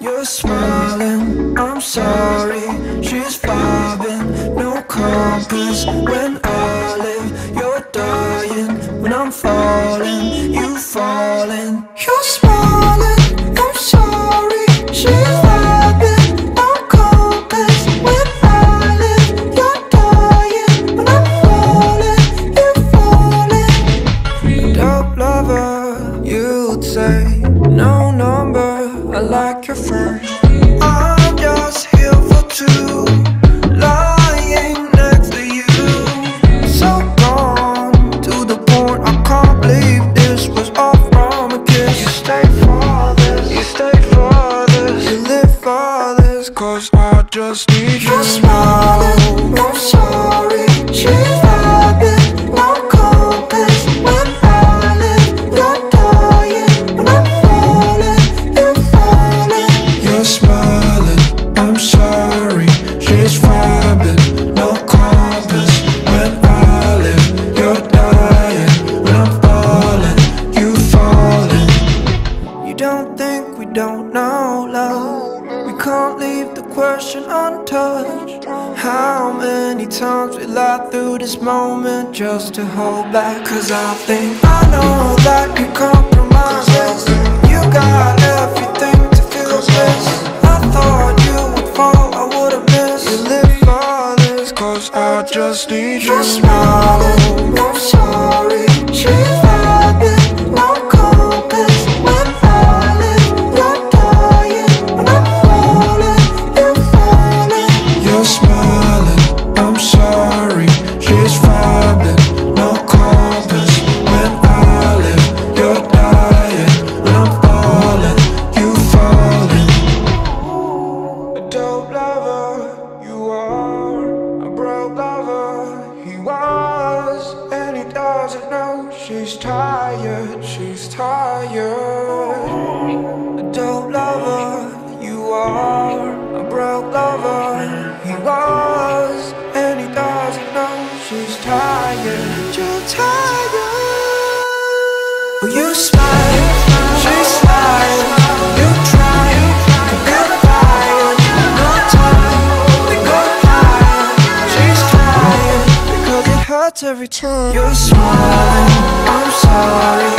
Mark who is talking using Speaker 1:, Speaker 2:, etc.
Speaker 1: You're smiling, I'm sorry. She's vibing, no compass. When I live, you're dying. When I'm falling, You're falling. You're smiling, I'm sorry. She's I'm just here for two, lying next to you. So gone to the point I can't believe this was all from a kiss. You stay for this, you stay for this, you live for cause I just need you. I'm sorry. She's vibing, don't think we don't know love. We can't leave the question untouched. How many times we lie through this moment just to hold back? Cause I think I know that you compromise. You got everything to feel this. I thought you would fall, I would've missed. You live for this, cause I just need you. You're she's tired, she's tired. A dope lover, you are. A broke lover, he was. And he doesn't know she's tired, you're tired. Will you smile? It every time. You're smiling. I'm sorry.